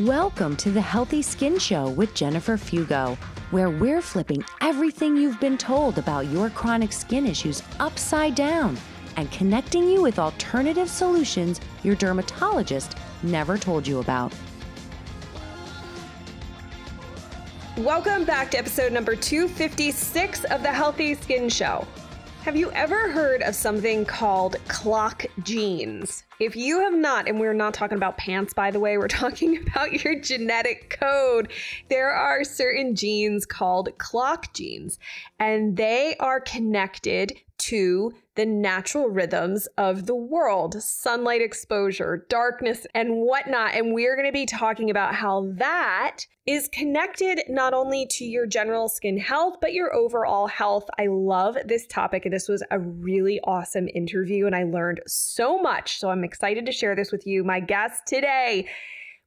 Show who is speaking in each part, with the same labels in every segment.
Speaker 1: Welcome to the Healthy Skin Show with Jennifer Fugo, where we're flipping everything you've been told about your chronic skin issues upside down and connecting you with alternative solutions your dermatologist never told you about.
Speaker 2: Welcome back to episode number 256 of the Healthy Skin Show. Have you ever heard of something called clock genes? If you have not, and we're not talking about pants, by the way, we're talking about your genetic code. There are certain genes called clock genes, and they are connected to the natural rhythms of the world sunlight exposure, darkness, and whatnot. And we're going to be talking about how that is connected not only to your general skin health, but your overall health. I love this topic. This was a really awesome interview, and I learned so much. So I'm excited to share this with you. My guest today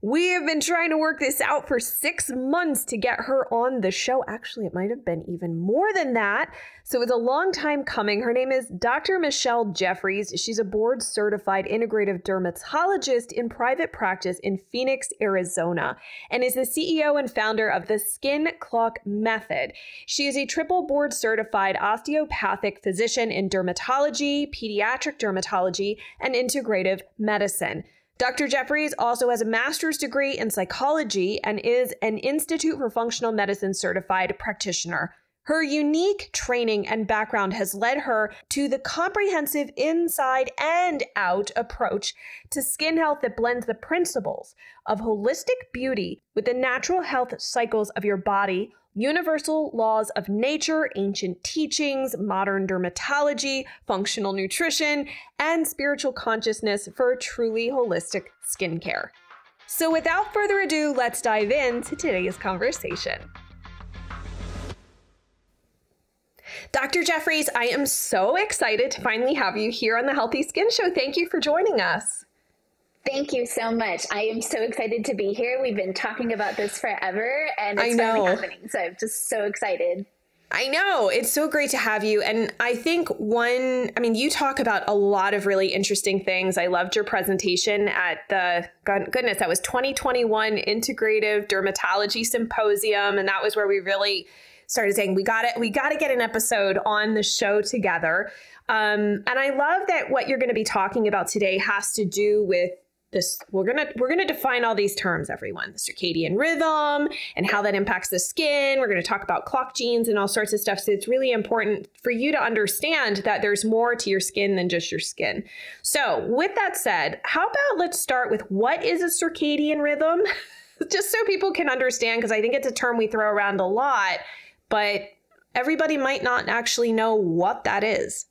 Speaker 2: we have been trying to work this out for six months to get her on the show. Actually, it might have been even more than that. So it's a long time coming. Her name is Dr. Michelle Jeffries. She's a board certified integrative dermatologist in private practice in Phoenix, Arizona, and is the CEO and founder of the Skin Clock Method. She is a triple board certified osteopathic physician in dermatology, pediatric dermatology, and integrative medicine. Dr. Jeffries also has a master's degree in psychology and is an Institute for Functional Medicine certified practitioner. Her unique training and background has led her to the comprehensive inside and out approach to skin health that blends the principles of holistic beauty with the natural health cycles of your body universal laws of nature, ancient teachings, modern dermatology, functional nutrition, and spiritual consciousness for truly holistic skincare. So, without further ado, let's dive into today's conversation. Dr. Jeffries, I am so excited to finally have you here on the Healthy Skin Show. Thank you for joining us.
Speaker 3: Thank you so much. I am so excited to be here. We've been talking about this forever and it's finally happening. So I'm just so excited.
Speaker 2: I know. It's so great to have you. And I think one, I mean, you talk about a lot of really interesting things. I loved your presentation at the, goodness, that was 2021 Integrative Dermatology Symposium. And that was where we really started saying, we got it, we got to get an episode on the show together. Um, and I love that what you're going to be talking about today has to do with this we're gonna we're gonna define all these terms everyone. The circadian rhythm and how that impacts the skin. We're gonna talk about clock genes and all sorts of stuff. So it's really important for you to understand that there's more to your skin than just your skin. So with that said how about let's start with what is a circadian rhythm? Just so people can understand because i think it's a term we throw around a lot but everybody might not actually know what that is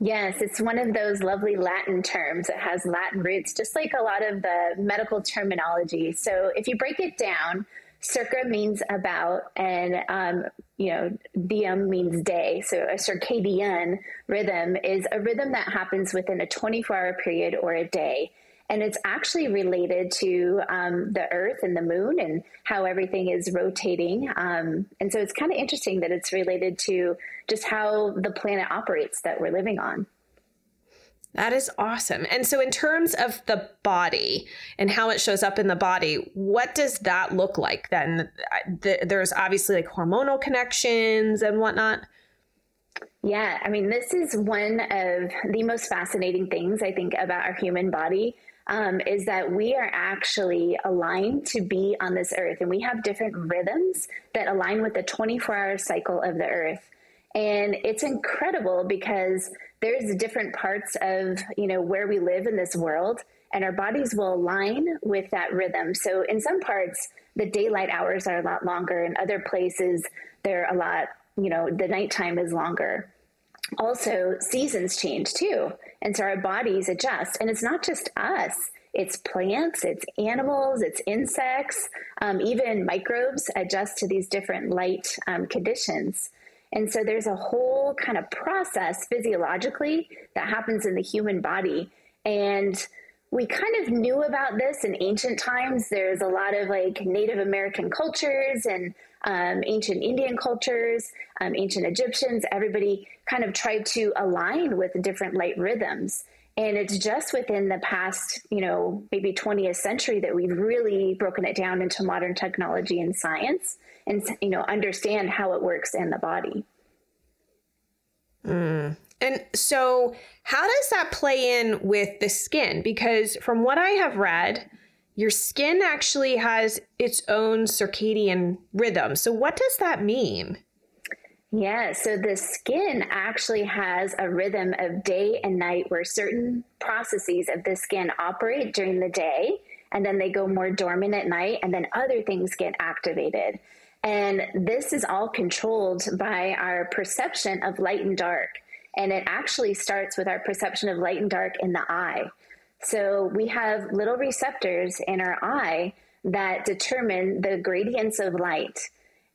Speaker 3: Yes, it's one of those lovely Latin terms. It has Latin roots, just like a lot of the medical terminology. So if you break it down, circa means about, and um, you know, diem means day. So a circadian rhythm is a rhythm that happens within a 24-hour period or a day and it's actually related to um, the Earth and the Moon and how everything is rotating. Um, and so it's kind of interesting that it's related to just how the planet operates that we're living on.
Speaker 2: That is awesome. And so, in terms of the body and how it shows up in the body, what does that look like then? There's obviously like hormonal connections and whatnot.
Speaker 3: Yeah, I mean, this is one of the most fascinating things I think about our human body um, is that we are actually aligned to be on this earth and we have different rhythms that align with the 24 hour cycle of the earth. And it's incredible because there's different parts of, you know, where we live in this world and our bodies will align with that rhythm. So in some parts, the daylight hours are a lot longer. In other places, they're a lot, you know, the nighttime is longer also seasons change too. And so our bodies adjust. And it's not just us, it's plants, it's animals, it's insects, um, even microbes adjust to these different light um, conditions. And so there's a whole kind of process physiologically that happens in the human body. And we kind of knew about this in ancient times. There's a lot of like Native American cultures and um, ancient Indian cultures, um, ancient Egyptians. Everybody kind of tried to align with different light rhythms. And it's just within the past, you know, maybe 20th century that we've really broken it down into modern technology and science and, you know, understand how it works in the body.
Speaker 2: Mm. And so, how does that play in with the skin? Because from what I have read, your skin actually has its own circadian rhythm. So, what does that mean?
Speaker 3: Yeah, so the skin actually has a rhythm of day and night where certain processes of the skin operate during the day and then they go more dormant at night and then other things get activated. And this is all controlled by our perception of light and dark. And it actually starts with our perception of light and dark in the eye. So we have little receptors in our eye that determine the gradients of light.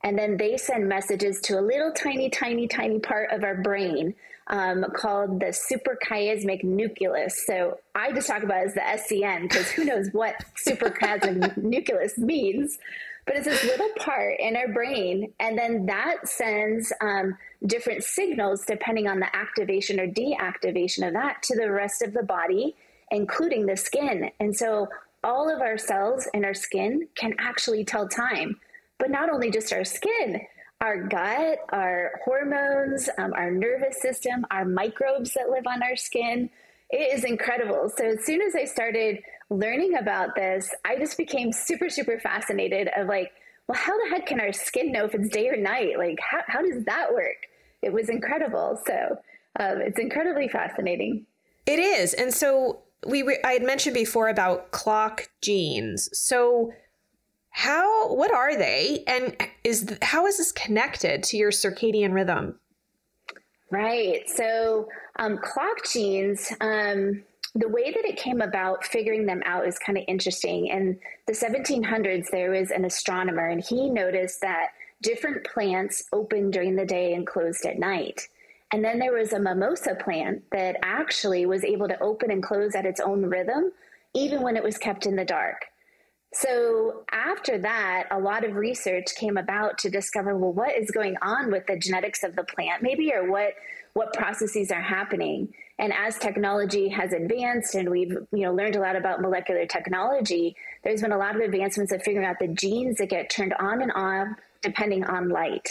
Speaker 3: And then they send messages to a little tiny, tiny, tiny part of our brain um, called the suprachiasmatic nucleus. So I just talk about it as the SCN because who knows what suprachiasmatic nucleus means. But it's this little part in our brain, and then that sends um, different signals depending on the activation or deactivation of that to the rest of the body, including the skin. And so all of our cells in our skin can actually tell time but not only just our skin, our gut, our hormones, um, our nervous system, our microbes that live on our skin. It is incredible. So as soon as I started learning about this, I just became super, super fascinated of like, well, how the heck can our skin know if it's day or night? Like, how, how does that work? It was incredible. So um, it's incredibly fascinating.
Speaker 2: It is. And so we, I had mentioned before about clock genes. So how what are they? And is how is this connected to your circadian rhythm?
Speaker 3: Right. So um, clock genes um, the way that it came about figuring them out is kind of interesting. In the 1700s there was an astronomer and he noticed that different plants opened during the day and closed at night and then there was a mimosa plant that actually was able to open and close at its own rhythm even when it was kept in the dark so after that, a lot of research came about to discover well, what is going on with the genetics of the plant, maybe, or what what processes are happening. And as technology has advanced, and we've you know learned a lot about molecular technology, there's been a lot of advancements of figuring out the genes that get turned on and off depending on light.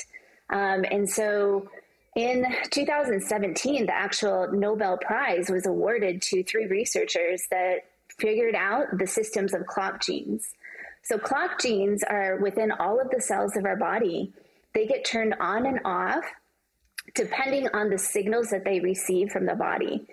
Speaker 3: Um, and so in 2017, the actual Nobel Prize was awarded to three researchers that figured out the systems of clock genes. So, clock genes are within all of the cells of our body. They get turned on and off depending on the signals that they receive from the body.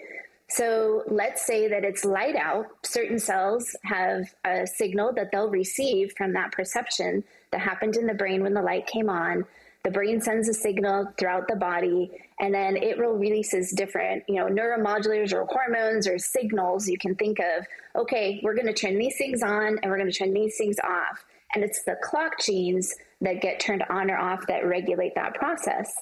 Speaker 3: So, let's say that it's light out, certain cells have a signal that they'll receive from that perception that happened in the brain when the light came on the brain sends a signal throughout the body and then it releases different you know neuromodulators or hormones or signals you can think of. Okay we're going to turn these things on and we're going to turn these things off. And it's the clock genes that get turned on or off that regulate that process.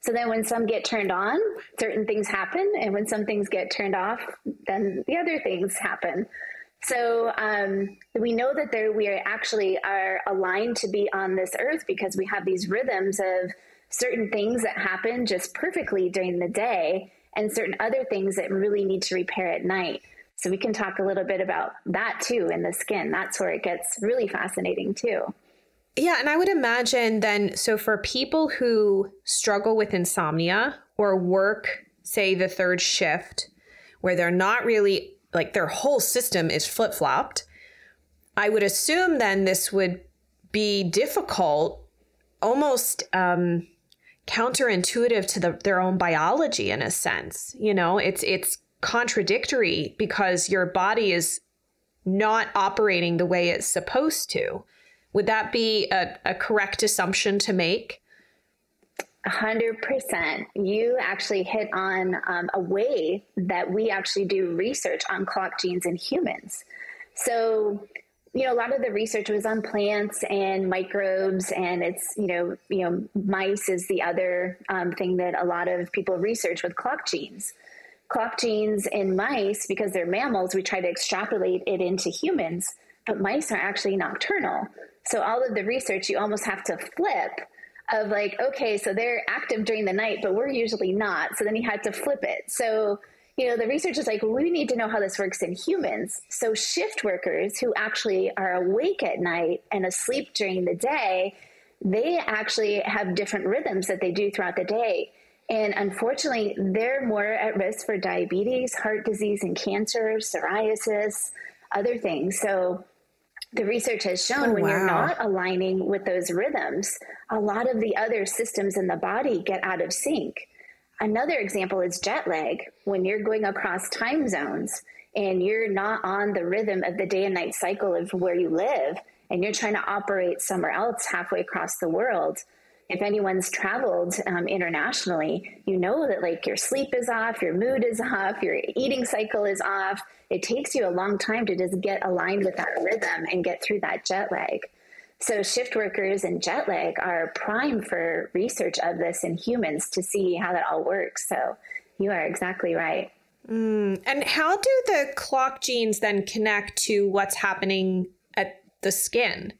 Speaker 3: So then when some get turned on certain things happen and when some things get turned off then the other things happen so um, we know that there we are actually are aligned to be on this earth because we have these rhythms of certain things that happen just perfectly during the day and certain other things that really need to repair at night. So we can talk a little bit about that too in the skin. That's where it gets really fascinating too.
Speaker 2: Yeah, and I would imagine then so for people who struggle with insomnia or work say the third shift where they're not really like their whole system is flip flopped. I would assume then this would be difficult, almost um, counterintuitive to the, their own biology in a sense. You know, it's it's contradictory because your body is not operating the way it's supposed to. Would that be a, a correct assumption to make?
Speaker 3: 100%. You actually hit on um, a way that we actually do research on clock genes in humans. So, you know, a lot of the research was on plants and microbes, and it's, you know, you know, mice is the other um, thing that a lot of people research with clock genes. Clock genes in mice, because they're mammals, we try to extrapolate it into humans, but mice are actually nocturnal. So all of the research you almost have to flip of like, okay, so they're active during the night, but we're usually not. So then you had to flip it. So you know, the research is like, we need to know how this works in humans. So, shift workers who actually are awake at night and asleep during the day, they actually have different rhythms that they do throughout the day. And unfortunately, they're more at risk for diabetes, heart disease, and cancer, psoriasis, other things. So, the research has shown oh, when wow. you're not aligning with those rhythms, a lot of the other systems in the body get out of sync. Another example is jet lag. When you're going across time zones and you're not on the rhythm of the day and night cycle of where you live, and you're trying to operate somewhere else halfway across the world, if anyone's traveled um, internationally, you know that like your sleep is off, your mood is off, your eating cycle is off. It takes you a long time to just get aligned with that rhythm and get through that jet lag. So, shift workers and jet lag are prime for research of this in humans to see how that all works. So, you are exactly right.
Speaker 2: Mm. And how do the clock genes then connect to what's happening at the skin?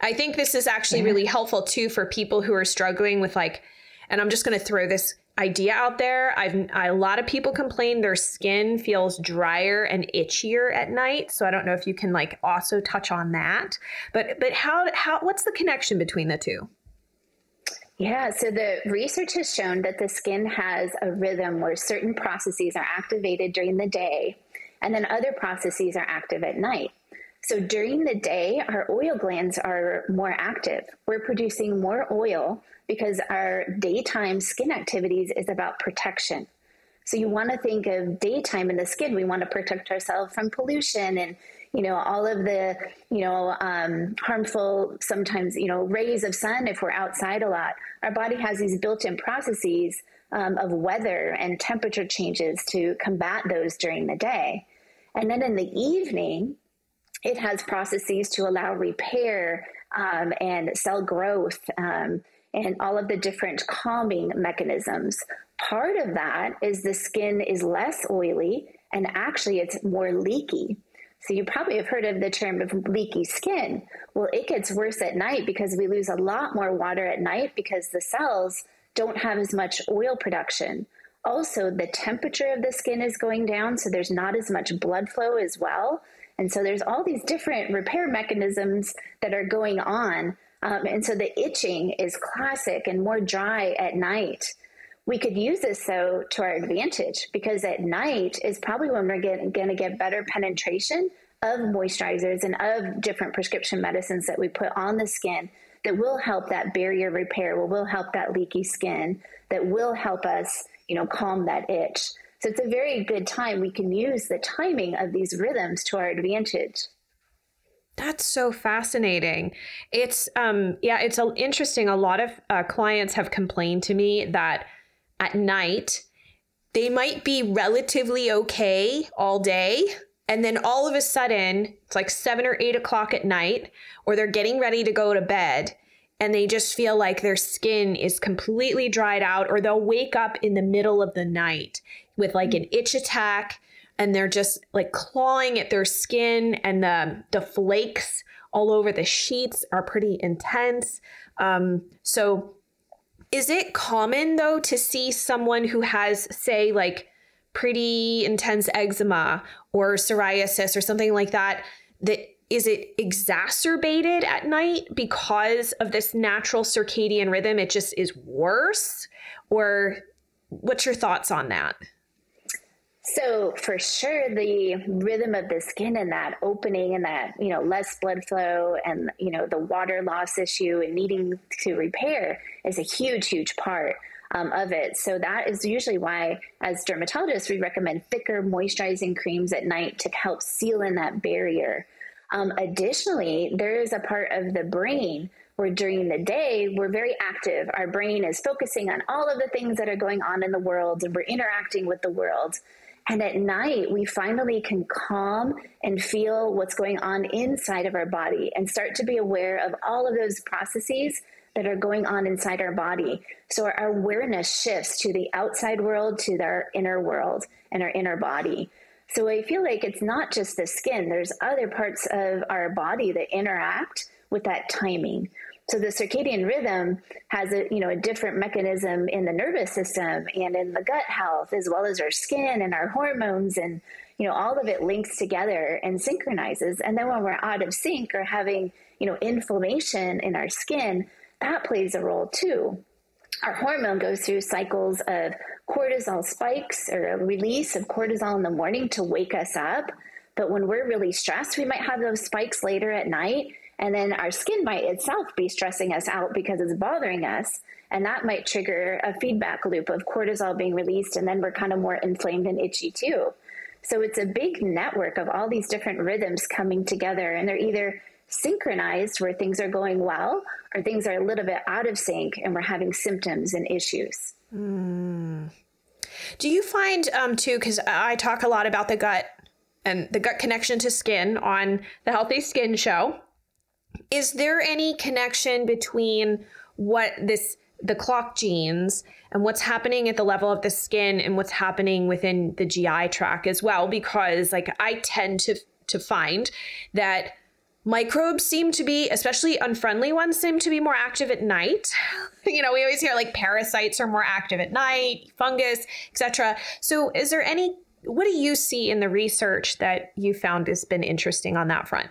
Speaker 2: I think this is actually yeah. really helpful too for people who are struggling with like, and I'm just going to throw this idea out there. I've a lot of people complain their skin feels drier and itchier at night. So I don't know if you can like also touch on that. But but how how what's the connection between the two?
Speaker 3: Yeah, so the research has shown that the skin has a rhythm where certain processes are activated during the day and then other processes are active at night. So during the day, our oil glands are more active. We're producing more oil because our daytime skin activities is about protection. So you want to think of daytime in the skin. We want to protect ourselves from pollution and you know all of the you know um, harmful sometimes you know rays of sun if we're outside a lot. Our body has these built-in processes um, of weather and temperature changes to combat those during the day. And then in the evening, it has processes to allow repair um, and cell growth um, and all of the different calming mechanisms. Part of that is the skin is less oily and actually it's more leaky. So you probably have heard of the term of leaky skin. Well, it gets worse at night because we lose a lot more water at night because the cells don't have as much oil production. Also, the temperature of the skin is going down, so there's not as much blood flow as well. And so there's all these different repair mechanisms that are going on. Um, and so the itching is classic and more dry at night. We could use this though to our advantage because at night is probably when we're going to get better penetration of moisturizers and of different prescription medicines that we put on the skin that will help that barrier repair, will help that leaky skin, that will help us, you know, calm that itch. So it's a very good time. We can use the timing of these rhythms to our advantage.
Speaker 2: That's so fascinating. It's um yeah, it's a, interesting. A lot of uh, clients have complained to me that at night they might be relatively okay all day, and then all of a sudden it's like seven or eight o'clock at night, or they're getting ready to go to bed, and they just feel like their skin is completely dried out, or they'll wake up in the middle of the night with like an itch attack and they're just like clawing at their skin and the the flakes all over the sheets are pretty intense. Um, so is it common though to see someone who has say like pretty intense eczema or psoriasis or something like that that is it exacerbated at night because of this natural circadian rhythm? It just is worse? Or what's your thoughts on that
Speaker 3: so for sure, the rhythm of the skin and that opening and that you know less blood flow and you know the water loss issue and needing to repair is a huge, huge part um, of it. So that is usually why, as dermatologists, we recommend thicker moisturizing creams at night to help seal in that barrier. Um, additionally, there is a part of the brain where during the day we're very active. Our brain is focusing on all of the things that are going on in the world and we're interacting with the world. And at night, we finally can calm and feel what's going on inside of our body and start to be aware of all of those processes that are going on inside our body. So our awareness shifts to the outside world, to our inner world and our inner body. So I feel like it's not just the skin, there's other parts of our body that interact with that timing. So the circadian rhythm has a you know a different mechanism in the nervous system and in the gut health as well as our skin and our hormones and you know all of it links together and synchronizes. And then when we're out of sync or having you know inflammation in our skin that plays a role too. Our hormone goes through cycles of cortisol spikes or a release of cortisol in the morning to wake us up. But when we're really stressed we might have those spikes later at night and then our skin might itself be stressing us out because it's bothering us. And that might trigger a feedback loop of cortisol being released. And then we're kind of more inflamed and itchy too. So it's a big network of all these different rhythms coming together. And they're either synchronized where things are going well or things are a little bit out of sync and we're having symptoms and issues.
Speaker 2: Mm. Do you find, um, too, because I talk a lot about the gut and the gut connection to skin on the Healthy Skin Show is there any connection between what this the clock genes and what's happening at the level of the skin and what's happening within the GI tract as well? Because like I tend to to find that microbes seem to be especially unfriendly ones seem to be more active at night. You know we always hear like parasites are more active at night fungus etc so is there any what do you see in the research that you found has been interesting on that front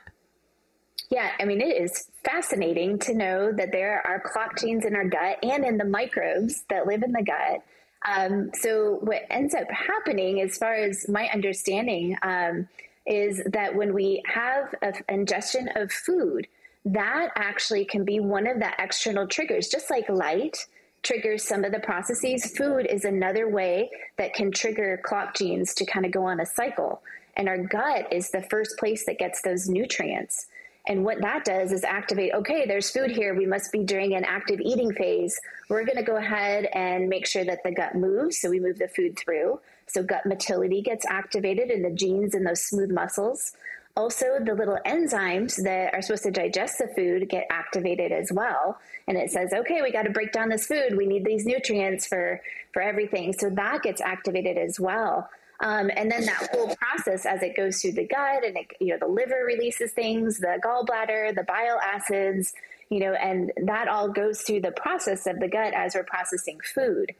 Speaker 3: yeah, I mean, it is fascinating to know that there are clock genes in our gut and in the microbes that live in the gut. Um, so, what ends up happening, as far as my understanding, um, is that when we have an ingestion of food, that actually can be one of the external triggers, just like light triggers some of the processes. Food is another way that can trigger clock genes to kind of go on a cycle. And our gut is the first place that gets those nutrients. And what that does is activate, okay, there's food here. We must be during an active eating phase. We're going to go ahead and make sure that the gut moves. So we move the food through. So gut motility gets activated in the genes and those smooth muscles. Also, the little enzymes that are supposed to digest the food get activated as well. And it says, okay, we got to break down this food. We need these nutrients for, for everything. So that gets activated as well. Um, and then that whole process as it goes through the gut and it, you know the liver releases things, the gallbladder, the bile acids, you know, and that all goes through the process of the gut as we're processing food.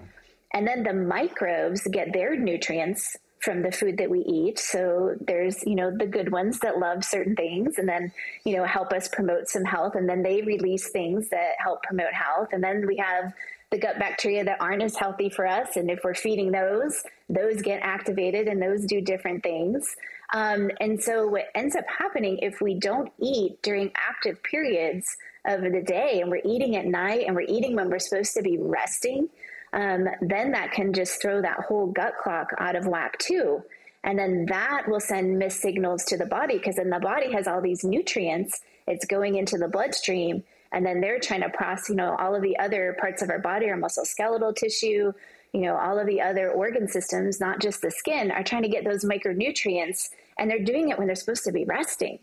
Speaker 3: And then the microbes get their nutrients from the food that we eat. So there's, you know, the good ones that love certain things and then, you know, help us promote some health. And then they release things that help promote health. And then we have the gut bacteria that aren't as healthy for us. And if we're feeding those, those get activated and those do different things. Um, and so, what ends up happening if we don't eat during active periods of the day and we're eating at night and we're eating when we're supposed to be resting, um, then that can just throw that whole gut clock out of whack too. And then that will send missed signals to the body because then the body has all these nutrients. It's going into the bloodstream and then they're trying to process you know all of the other parts of our body our musculoskeletal tissue you know all of the other organ systems not just the skin are trying to get those micronutrients and they're doing it when they're supposed to be resting.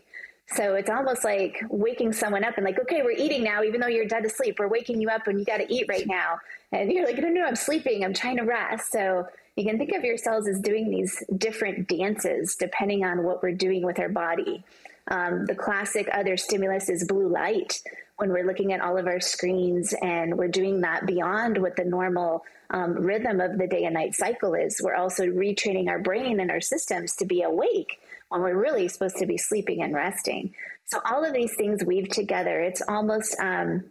Speaker 3: So it's almost like waking someone up and like okay we're eating now even though you're dead asleep. We're waking you up and you got to eat right now. And you're like no no i'm sleeping. I'm trying to rest. So you can think of yourselves as doing these different dances depending on what we're doing with our body. Um, the classic other stimulus is blue light when we're looking at all of our screens and we're doing that beyond what the normal um, rhythm of the day and night cycle is. We're also retraining our brain and our systems to be awake when we're really supposed to be sleeping and resting. So all of these things weave together. It's almost um,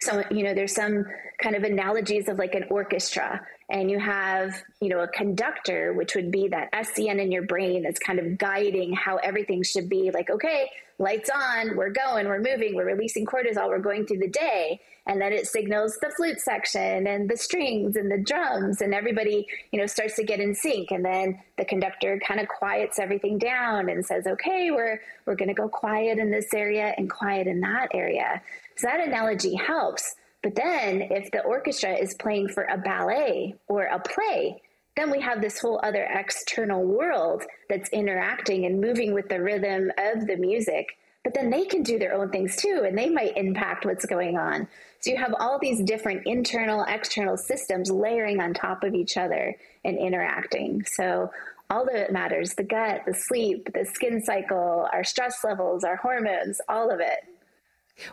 Speaker 3: so you know there's some kind of analogies of like an orchestra and you have you know a conductor which would be that scn in your brain that's kind of guiding how everything should be like okay lights on we're going we're moving we're releasing cortisol we're going through the day. And then it signals the flute section and the strings and the drums and everybody you know starts to get in sync. And then the conductor kind of quiets everything down and says okay we're we're going to go quiet in this area and quiet in that area. So that analogy helps. But then if the orchestra is playing for a ballet or a play then we have this whole other external world that's interacting and moving with the rhythm of the music. But then they can do their own things too, and they might impact what's going on. So you have all these different internal, external systems layering on top of each other and interacting. So all of it matters the gut, the sleep, the skin cycle, our stress levels, our hormones, all of it.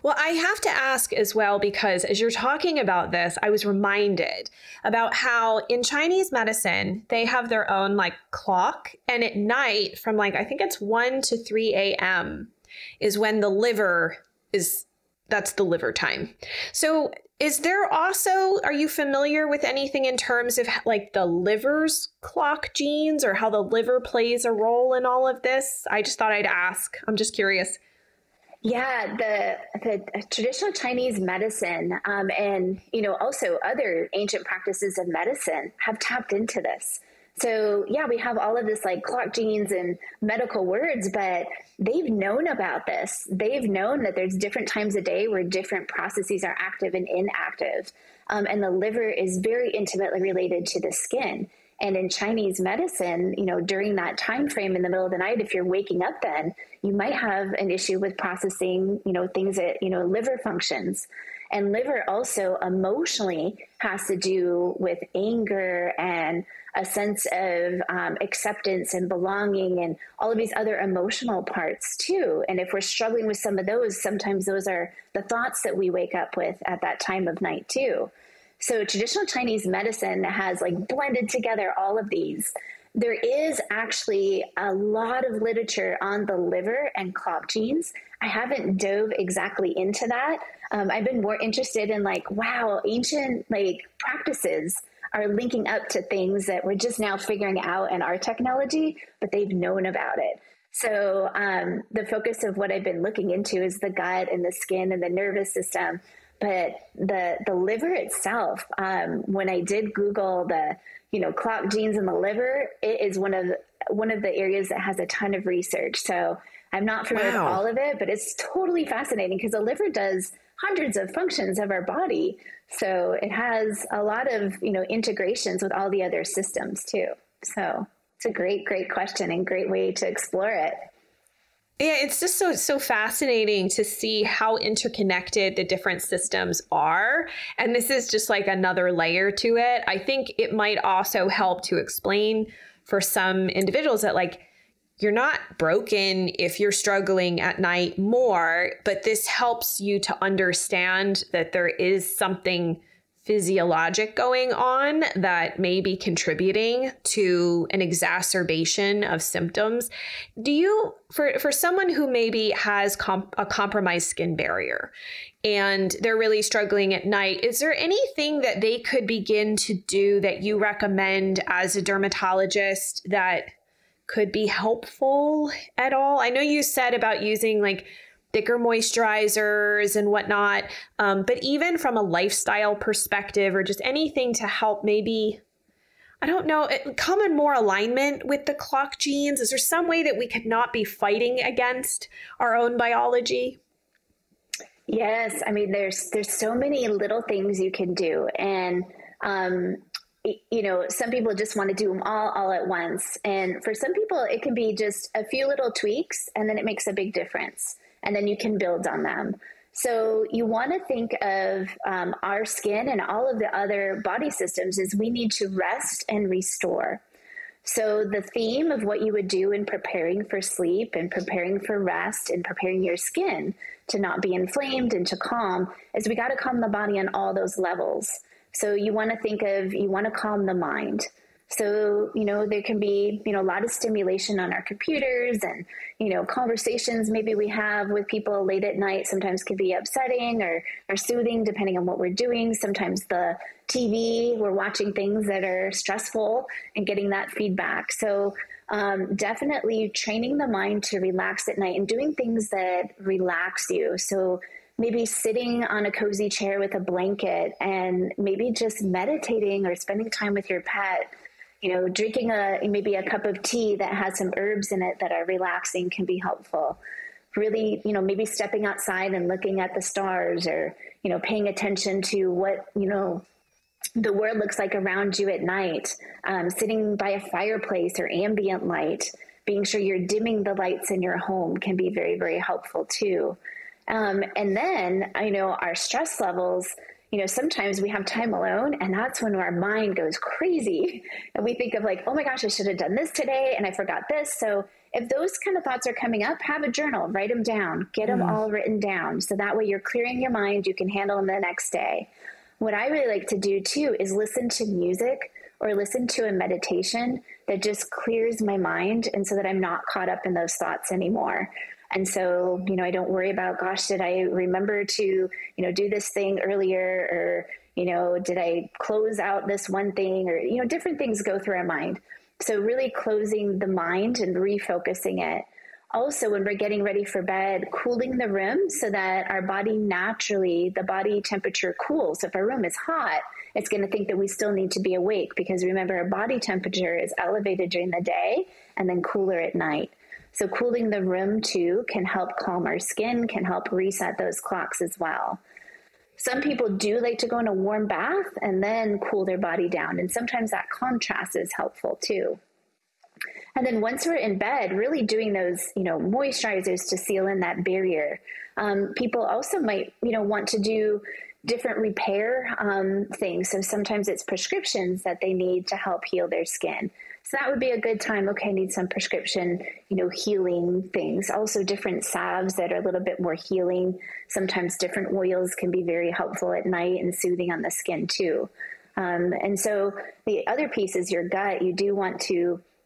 Speaker 2: Well, I have to ask as well because as you're talking about this, I was reminded about how in Chinese medicine, they have their own like clock. And at night, from like, I think it's 1 to 3 a.m., is when the liver is, that's the liver time. So is there also, are you familiar with anything in terms of like the liver's clock genes or how the liver plays a role in all of this? I just thought I'd ask. I'm just curious.
Speaker 3: Yeah, the the traditional Chinese medicine um, and you know also other ancient practices of medicine have tapped into this. So yeah, we have all of this like clock genes and medical words, but they've known about this. They've known that there's different times a day where different processes are active and inactive, um, and the liver is very intimately related to the skin. And in Chinese medicine, you know, during that time frame in the middle of the night, if you're waking up then, you might have an issue with processing, you know, things that, you know, liver functions. And liver also emotionally has to do with anger and a sense of um, acceptance and belonging and all of these other emotional parts too. And if we're struggling with some of those, sometimes those are the thoughts that we wake up with at that time of night too. So traditional Chinese medicine has like blended together all of these. There is actually a lot of literature on the liver and clock genes. I haven't dove exactly into that. Um, I've been more interested in like, wow, ancient like practices are linking up to things that we're just now figuring out in our technology, but they've known about it. So um, the focus of what I've been looking into is the gut and the skin and the nervous system but the the liver itself um, when i did google the you know clock genes in the liver it is one of one of the areas that has a ton of research. So i'm not familiar wow. with all of it but it's totally fascinating because the liver does hundreds of functions of our body. So it has a lot of you know integrations with all the other systems too. So it's a great great question and great way to explore it
Speaker 2: yeah, it's just so so fascinating to see how interconnected the different systems are. And this is just like another layer to it. I think it might also help to explain for some individuals that like you're not broken if you're struggling at night more, but this helps you to understand that there is something physiologic going on that may be contributing to an exacerbation of symptoms. Do you, for, for someone who maybe has comp- a compromised skin barrier and they're really struggling at night, is there anything that they could begin to do that you recommend as a dermatologist that could be helpful at all? I know you said about using like thicker moisturizers and whatnot. Um, but even from a lifestyle perspective, or just anything to help maybe, I don't know, come in more alignment with the clock genes. Is there some way that we could not be fighting against our own biology?
Speaker 3: Yes, I mean there's there's so many little things you can do, and um, you know some people just want to do them all all at once, and for some people it can be just a few little tweaks, and then it makes a big difference and then you can build on them. So you want to think of um, our skin and all of the other body systems as we need to rest and restore. So the theme of what you would do in preparing for sleep and preparing for rest and preparing your skin to not be inflamed and to calm is we got to calm the body on all those levels. So you want to think of you want to calm the mind. So, you know, there can be, you know, a lot of stimulation on our computers and, you know, conversations maybe we have with people late at night sometimes can be upsetting or, or soothing depending on what we're doing. Sometimes the TV, we're watching things that are stressful and getting that feedback. So, um, definitely training the mind to relax at night and doing things that relax you. So, maybe sitting on a cozy chair with a blanket and maybe just meditating or spending time with your pet you know, drinking a maybe a cup of tea that has some herbs in it that are relaxing can be helpful. Really, you know, maybe stepping outside and looking at the stars or, you know, paying attention to what, you know, the world looks like around you at night, um, sitting by a fireplace or ambient light, being sure you're dimming the lights in your home can be very, very helpful too. Um, and then, I know our stress levels you know, sometimes we have time alone and that's when our mind goes crazy and we think of like, oh my gosh, I should have done this today and I forgot this. So if those kind of thoughts are coming up, have a journal, write them down, get them mm. all written down. So that way you're clearing your mind, you can handle them the next day. What I really like to do too is listen to music or listen to a meditation that just clears my mind and so that I'm not caught up in those thoughts anymore. And so, you know, I don't worry about, gosh, did I remember to, you know, do this thing earlier or, you know, did I close out this one thing or, you know, different things go through our mind. So, really closing the mind and refocusing it. Also, when we're getting ready for bed, cooling the room so that our body naturally, the body temperature cools. So, if our room is hot, it's going to think that we still need to be awake because remember, our body temperature is elevated during the day and then cooler at night. So, cooling the room too can help calm our skin, can help reset those clocks as well. Some people do like to go in a warm bath and then cool their body down. And sometimes that contrast is helpful too. And then once we're in bed, really doing those, you know, moisturizers to seal in that barrier. Um, people also might, you know, want to do different repair um, things. So sometimes it's prescriptions that they need to help heal their skin. So that would be a good time. Okay, I need some prescription, you know, healing things. Also, different salves that are a little bit more healing. Sometimes different oils can be very helpful at night and soothing on the skin too. Um, and so the other piece is your gut. You do want to,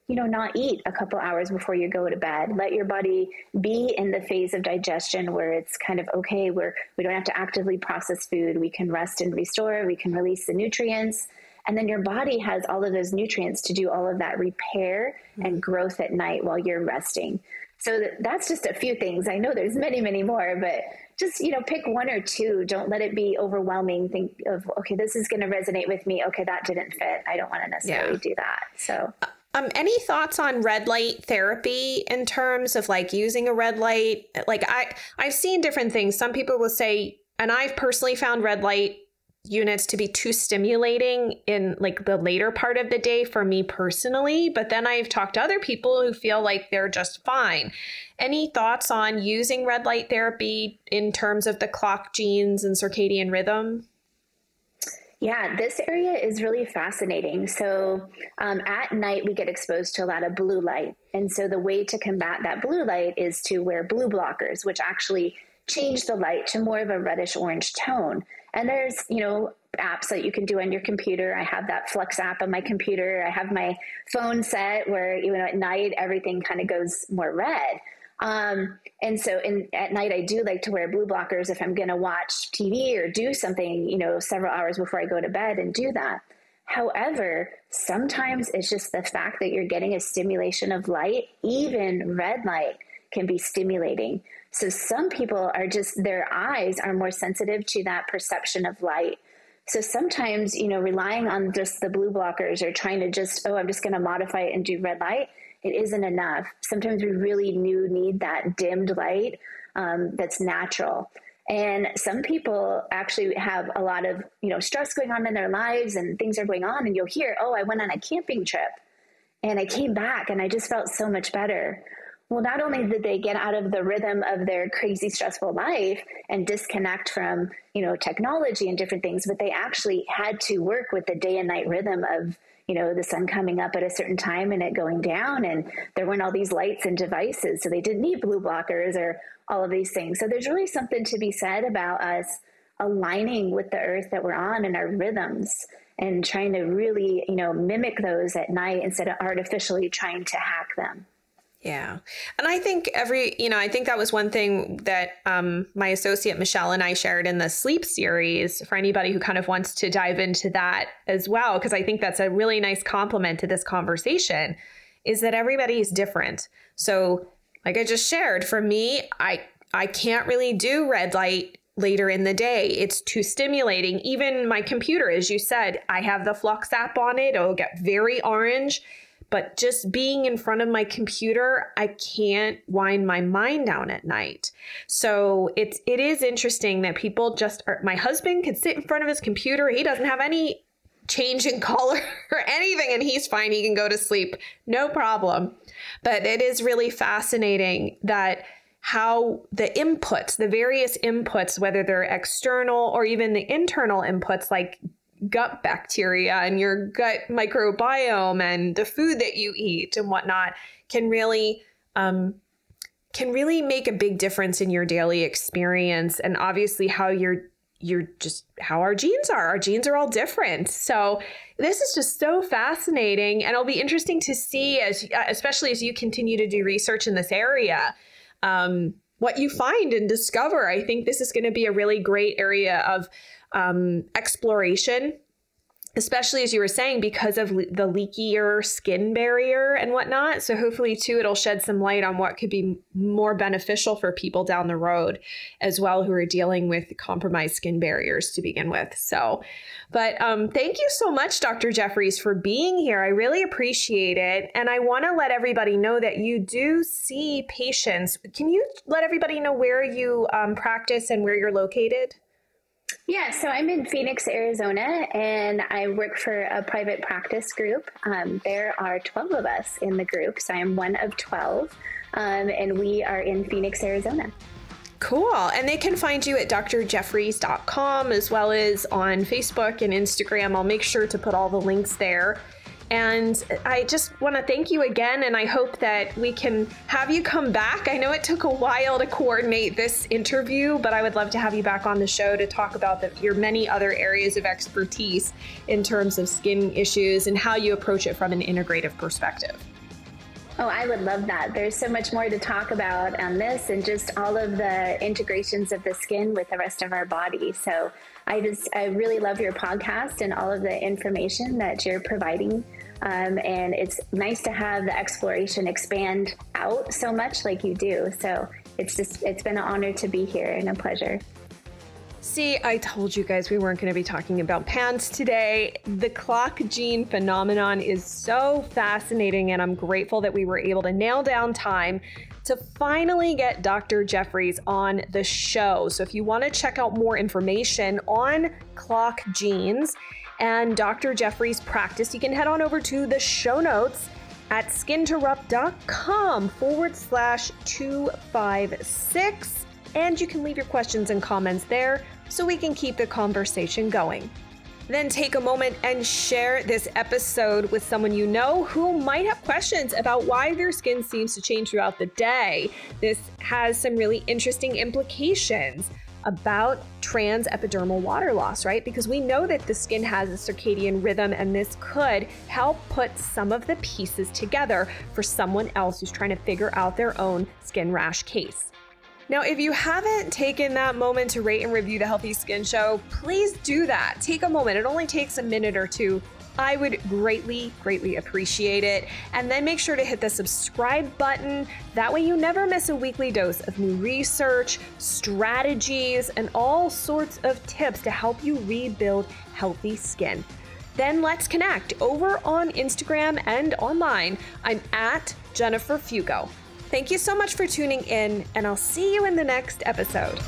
Speaker 3: you know, not eat a couple hours before you go to bed. Let your body be in the phase of digestion where it's kind of okay, where we don't have to actively process food. We can rest and restore. We can release the nutrients and then your body has all of those nutrients to do all of that repair and mm-hmm. growth at night while you're resting. So that's just a few things. I know there's many, many more, but just, you know, pick one or two. Don't let it be overwhelming. Think of, okay, this is going to resonate with me. Okay, that didn't fit. I don't want to necessarily yeah. do that. So,
Speaker 2: um, any thoughts on red light therapy in terms of like using a red light? Like I, I've seen different things. Some people will say, and I've personally found red light units to be too stimulating in like the later part of the day for me personally but then i've talked to other people who feel like they're just fine any thoughts on using red light therapy in terms of the clock genes and circadian rhythm
Speaker 3: yeah, this area is really fascinating. So, um, at night, we get exposed to a lot of blue light. And so, the way to combat that blue light is to wear blue blockers, which actually change the light to more of a reddish orange tone. And there's, you know, apps that you can do on your computer. I have that Flux app on my computer. I have my phone set where, you know, at night everything kind of goes more red. Um, and so in, at night, I do like to wear blue blockers if I'm going to watch TV or do something, you know, several hours before I go to bed and do that. However, sometimes it's just the fact that you're getting a stimulation of light, even red light can be stimulating. So some people are just, their eyes are more sensitive to that perception of light. So sometimes, you know, relying on just the blue blockers or trying to just, oh, I'm just going to modify it and do red light, it isn't enough. Sometimes we really do need that dimmed light um, that's natural. And some people actually have a lot of, you know, stress going on in their lives and things are going on. And you'll hear, oh, I went on a camping trip and I came back and I just felt so much better well, not only did they get out of the rhythm of their crazy, stressful life and disconnect from, you know, technology and different things, but they actually had to work with the day and night rhythm of, you know, the sun coming up at a certain time and it going down. And there weren't all these lights and devices. So they didn't need blue blockers or all of these things. So there's really something to be said about us aligning with the earth that we're on and our rhythms and trying to really, you know, mimic those at night instead of artificially trying to hack them.
Speaker 2: Yeah. And I think every, you know, I think that was one thing that um, my associate Michelle and I shared in the sleep series for anybody who kind of wants to dive into that as well, because I think that's a really nice complement to this conversation is that everybody is different. So, like I just shared, for me, I I can't really do red light later in the day. It's too stimulating. Even my computer, as you said, I have the Flux app on it. It'll get very orange but just being in front of my computer i can't wind my mind down at night. So it's it is interesting that people just are, my husband can sit in front of his computer. He doesn't have any change in color or anything and he's fine. He can go to sleep. No problem. But it is really fascinating that how the inputs the various inputs whether they're external or even the internal inputs like gut bacteria and your gut microbiome and the food that you eat and whatnot can really um, can really make a big difference in your daily experience and obviously how you're you're just how our genes are. Our genes are all different. So this is just so fascinating, and it'll be interesting to see as, especially as you continue to do research in this area, um, what you find and discover. I think this is going to be a really great area of um, exploration especially as you were saying, because of le- the leakier skin barrier and whatnot. So, hopefully, too, it'll shed some light on what could be more beneficial for people down the road as well who are dealing with compromised skin barriers to begin with. So, but um, thank you so much, Dr. Jeffries, for being here. I really appreciate it. And I want to let everybody know that you do see patients. Can you let everybody know where you um, practice and where you're located?
Speaker 3: Yeah, so I'm in Phoenix, Arizona, and I work for a private practice group. Um, there are 12 of us in the group, so I'm one of 12, um, and we are in Phoenix, Arizona.
Speaker 2: Cool. And they can find you at drjeffries.com as well as on Facebook and Instagram. I'll make sure to put all the links there. And I just want to thank you again, and I hope that we can have you come back. I know it took a while to coordinate this interview, but I would love to have you back on the show to talk about the, your many other areas of expertise in terms of skin issues and how you approach it from an integrative perspective.
Speaker 3: Oh, I would love that. There's so much more to talk about on this and just all of the integrations of the skin with the rest of our body. So I just, I really love your podcast and all of the information that you're providing. Um, and it's nice to have the exploration expand out so much like you do. So it's just, it's been an honor to be here and a pleasure.
Speaker 2: See, I told you guys we weren't going to be talking about pants today. The clock gene phenomenon is so fascinating, and I'm grateful that we were able to nail down time to finally get Dr. Jeffries on the show. So, if you want to check out more information on clock genes and Dr. Jeffries' practice, you can head on over to the show notes at skinterrupt.com forward slash 256. And you can leave your questions and comments there so we can keep the conversation going. Then take a moment and share this episode with someone you know who might have questions about why their skin seems to change throughout the day. This has some really interesting implications about trans epidermal water loss, right? Because we know that the skin has a circadian rhythm, and this could help put some of the pieces together for someone else who's trying to figure out their own skin rash case. Now, if you haven't taken that moment to rate and review the Healthy Skin Show, please do that. Take a moment. It only takes a minute or two. I would greatly, greatly appreciate it. And then make sure to hit the subscribe button. That way, you never miss a weekly dose of new research, strategies, and all sorts of tips to help you rebuild healthy skin. Then let's connect over on Instagram and online. I'm at Jennifer Fugo. Thank you so much for tuning in, and I'll see you in the next episode.